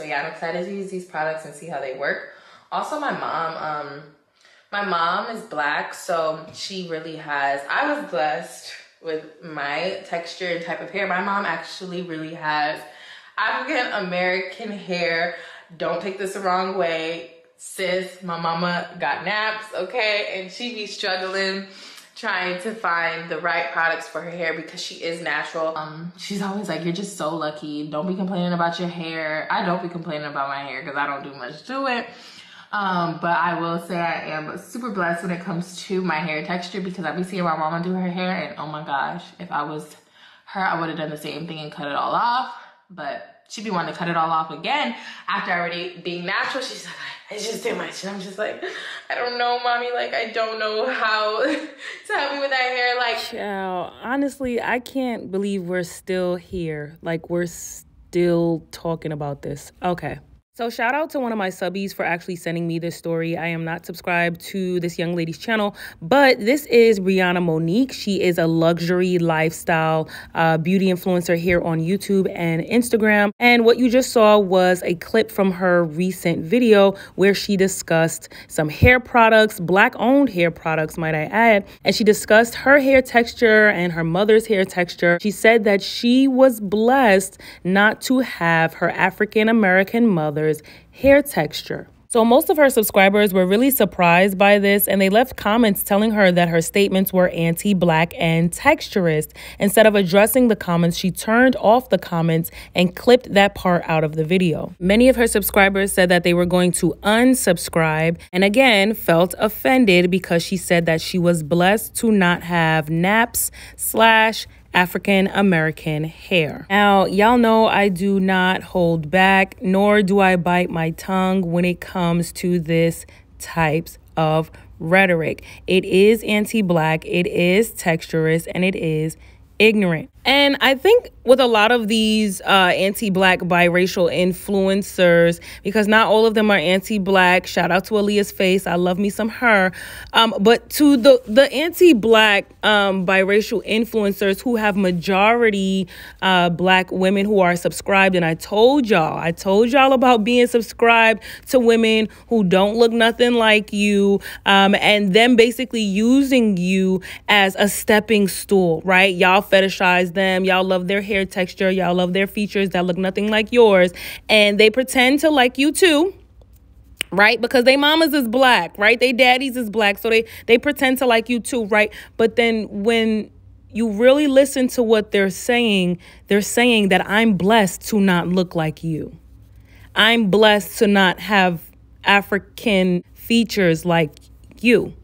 So yeah, I'm excited to use these products and see how they work. Also, my mom, um, my mom is black, so she really has, I was blessed with my texture and type of hair. My mom actually really has African American hair. Don't take this the wrong way. Sis, my mama got naps, okay? And she be struggling trying to find the right products for her hair because she is natural. Um, she's always like, you're just so lucky. Don't be complaining about your hair. I don't be complaining about my hair because I don't do much to it. Um, but I will say I am super blessed when it comes to my hair texture because I be seeing my mama do her hair and oh my gosh, if I was her, I would have done the same thing and cut it all off. But she be wanting to cut it all off again after already being natural. She's like, it's just too much. And I'm just like, I don't know, mommy. Like, I don't know how to help me with that hair. Like, Child, honestly, I can't believe we're still here. Like, we're still talking about this. Okay. So shout out to one of my subbies for actually sending me this story. I am not subscribed to this young lady's channel, but this is Rihanna Monique. She is a luxury lifestyle uh, beauty influencer here on YouTube and Instagram. And what you just saw was a clip from her recent video where she discussed some hair products, black owned hair products, might I add. And she discussed her hair texture and her mother's hair texture. She said that she was blessed not to have her African American mother hair texture. So, most of her subscribers were really surprised by this and they left comments telling her that her statements were anti black and texturist. Instead of addressing the comments, she turned off the comments and clipped that part out of the video. Many of her subscribers said that they were going to unsubscribe and again felt offended because she said that she was blessed to not have naps slash African American hair. Now, y'all know I do not hold back, nor do I bite my tongue when it comes to this types of rhetoric. It is anti black, it is texturist, and it is ignorant. And I think with a lot of these uh, anti-black biracial influencers, because not all of them are anti-black. Shout out to Aaliyah's face. I love me some her. Um, but to the the anti-black um, biracial influencers who have majority uh, black women who are subscribed, and I told y'all, I told y'all about being subscribed to women who don't look nothing like you, um, and them basically using you as a stepping stool, right? Y'all fetishize them. Y'all love their hair texture. Y'all love their features that look nothing like yours. And they pretend to like you too right? Because they mamas is black right? They daddies is black. So they they pretend to like you too right? But then when you really listen to what they're saying they're saying that i'm blessed to not look like you. I'm blessed to not have african features like you.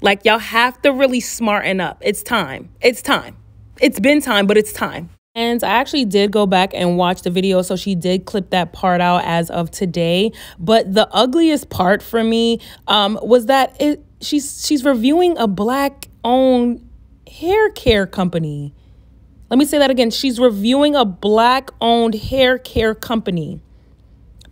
Like y'all have to really smarten up. It's time. It's time it's been time, but it's time. And I actually did go back and watch the video, so she did clip that part out as of today. But the ugliest part for me um, was that it, she's she's reviewing a black owned hair care company. Let me say that again. She's reviewing a black owned hair care company,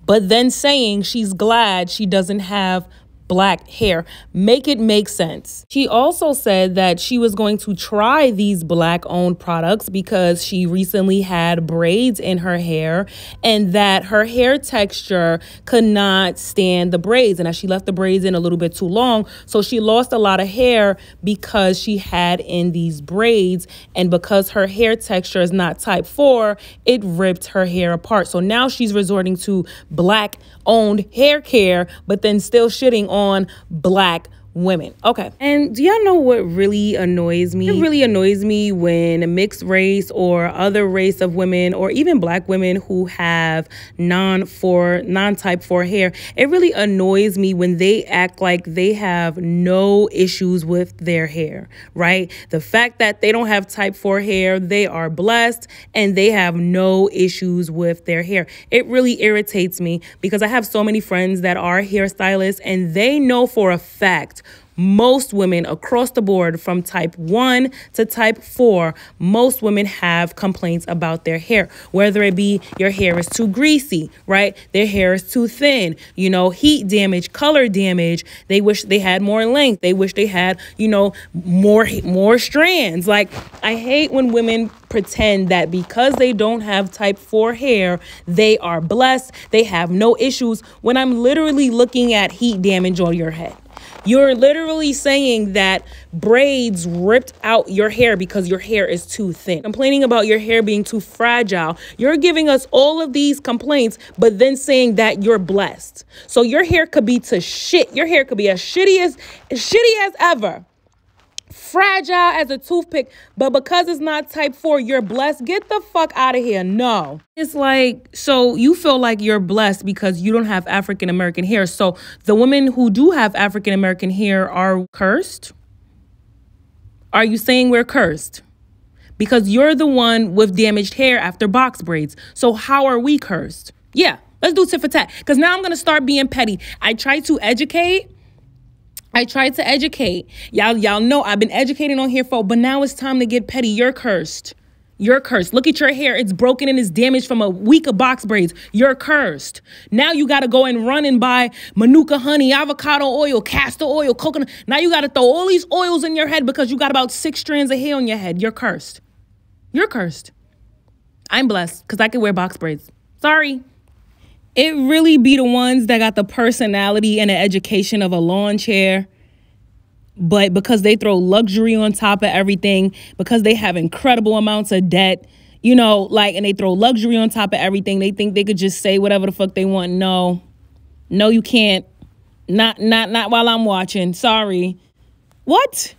but then saying she's glad she doesn't have black hair. Make it make sense. She also said that she was going to try these black owned products because she recently had braids in her hair and that her hair texture could not stand the braids. And as she left the braids in a little bit too long, so she lost a lot of hair because she had in these braids. And because her hair texture is not type 4, it ripped her hair apart. So now she's resorting to black owned hair care, but then still shitting on black women. Okay. And do y'all know what really annoys me? It really annoys me when mixed race or other race of women or even black women who have non four non type 4 hair. It really annoys me when they act like they have no issues with their hair, right? The fact that they don't have type 4 hair, they are blessed and they have no issues with their hair. It really irritates me because I have so many friends that are hairstylists and they know for a fact most women across the board from type 1 to type 4 most women have complaints about their hair. Whether it be your hair is too greasy right? Their hair is too thin you know heat damage color damage. They wish they had more length. They wish they had you know more more strands. Like i hate when women pretend that because they don't have type 4 hair they are blessed. They have no issues. When i'm literally looking at heat damage on your head you're literally saying that braids ripped out your hair because your hair is too thin. Complaining about your hair being too fragile. You're giving us all of these complaints, but then saying that you're blessed. So your hair could be to shit. Your hair could be as shitty as, as shitty as ever fragile as a toothpick, but because it's not type 4, you're blessed. Get the fuck out of here. No. It's like, so you feel like you're blessed because you don't have African American hair. So the women who do have African American hair are cursed? Are you saying we're cursed? Because you're the one with damaged hair after box braids. So how are we cursed? Yeah, let's do tit for tat. Because now I'm going to start being petty. I try to educate I tried to educate. Y'all, y'all know I've been educating on here for, but now it's time to get petty. You're cursed. You're cursed. Look at your hair. It's broken and it's damaged from a week of box braids. You're cursed. Now you got to go and run and buy manuka honey, avocado oil, castor oil, coconut. Now you got to throw all these oils in your head because you got about six strands of hair on your head. You're cursed. You're cursed. I'm blessed because I can wear box braids. Sorry. It really be the ones that got the personality and the education of a lawn chair. But because they throw luxury on top of everything, because they have incredible amounts of debt, you know, like, and they throw luxury on top of everything, they think they could just say whatever the fuck they want. No, no, you can't. Not, not, not while I'm watching. Sorry. What?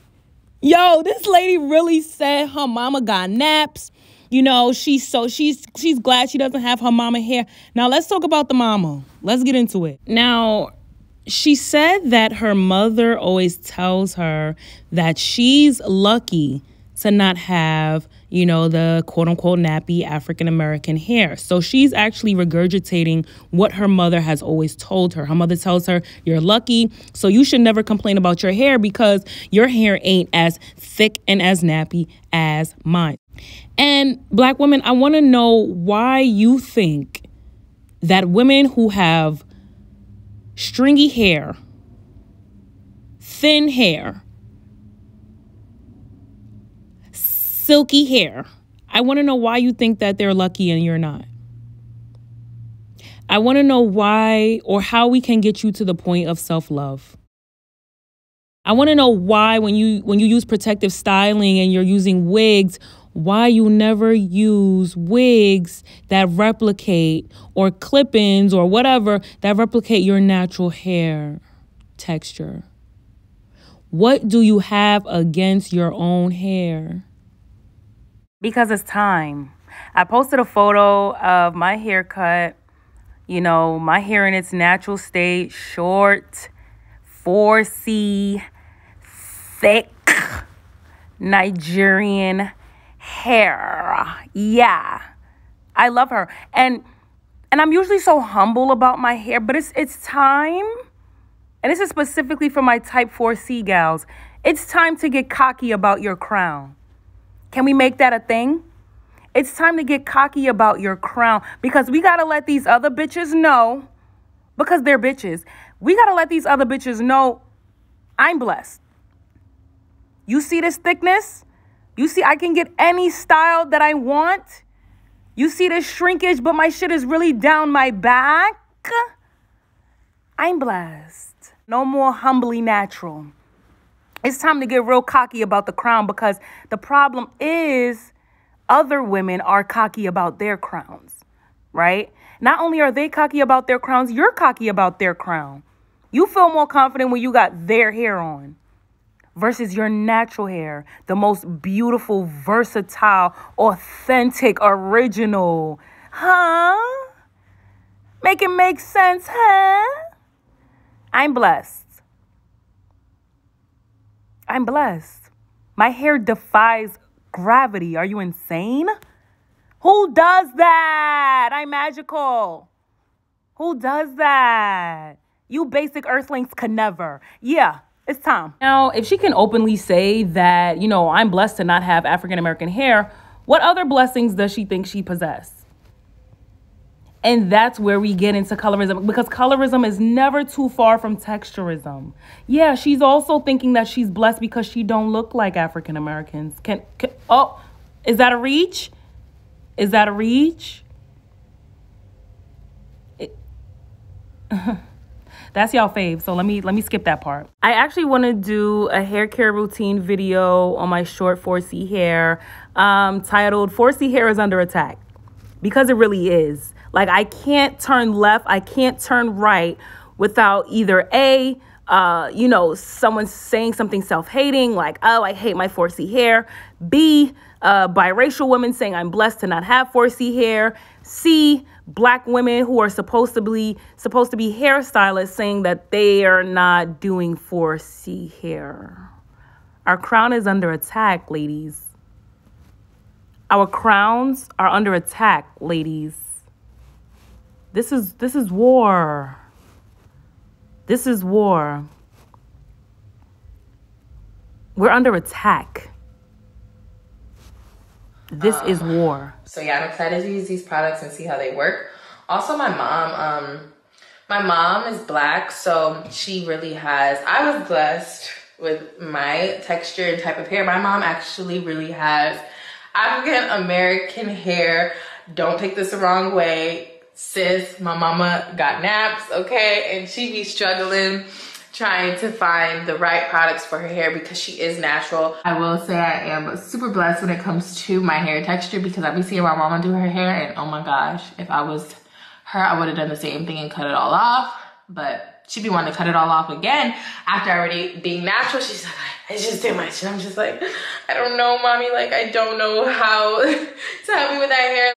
Yo, this lady really said her mama got naps you know, she's so she's she's glad she doesn't have her mama hair. Now let's talk about the mama. Let's get into it. Now, she said that her mother always tells her that she's lucky to not have, you know, the quote unquote nappy African American hair. So she's actually regurgitating what her mother has always told her. Her mother tells her, You're lucky, so you should never complain about your hair because your hair ain't as thick and as nappy as mine. And black women, I want to know why you think that women who have stringy hair, thin hair, silky hair, I want to know why you think that they're lucky and you're not. I want to know why or how we can get you to the point of self-love. I want to know why when you when you use protective styling and you're using wigs why you never use wigs that replicate or clip-ins or whatever that replicate your natural hair texture. What do you have against your own hair? Because it's time. I posted a photo of my haircut, you know, my hair in its natural state, short, 4C, thick, Nigerian hair. Yeah. I love her. And and I'm usually so humble about my hair, but it's it's time. And this is specifically for my type 4C gals. It's time to get cocky about your crown. Can we make that a thing? It's time to get cocky about your crown because we got to let these other bitches know because they're bitches. We got to let these other bitches know I'm blessed. You see this thickness? You see, I can get any style that I want. You see the shrinkage, but my shit is really down my back. I'm blessed. No more humbly natural. It's time to get real cocky about the crown because the problem is other women are cocky about their crowns, right? Not only are they cocky about their crowns, you're cocky about their crown. You feel more confident when you got their hair on versus your natural hair, the most beautiful, versatile, authentic, original. Huh? Make it make sense, huh? I'm blessed. I'm blessed. My hair defies gravity. Are you insane? Who does that? I'm magical. Who does that? You basic earthlings can never. Yeah, It's time. Now, if she can openly say that, you know, I'm blessed to not have African American hair, what other blessings does she think she possesses? And that's where we get into colorism because colorism is never too far from texturism. Yeah, she's also thinking that she's blessed because she don't look like African Americans. Can, can oh, is that a reach? Is that a reach? It, that's y'all fave. So let me let me skip that part. I actually want to do a hair care routine video on my short 4C hair um, titled 4C hair is under attack because it really is. Like I can't turn left, I can't turn right without either A, uh, you know, someone saying something self-hating, like, oh, I hate my 4C hair. B, uh, biracial women saying I'm blessed to not have 4C hair. C, black women who are supposed to be supposed to be hairstylists saying that they are not doing 4C hair. Our crown is under attack, ladies. Our crowns are under attack, ladies. This is this is war. This is war. We're under attack. This um, is war. So yeah, I'm excited to use these products and see how they work. Also, my mom, um, my mom is black, so she really has. I was blessed with my texture and type of hair. My mom actually really has African American hair. Don't take this the wrong way sis, my mama got naps, okay? And she be struggling trying to find the right products for her hair because she is natural. I will say I am super blessed when it comes to my hair texture because I be seeing my mama do her hair and oh my gosh, if I was her, I would have done the same thing and cut it all off. But she'd be wanting to cut it all off again after already being natural. She's like, it's just too much. And I'm just like, I don't know, mommy. Like, I don't know how to help me with that hair.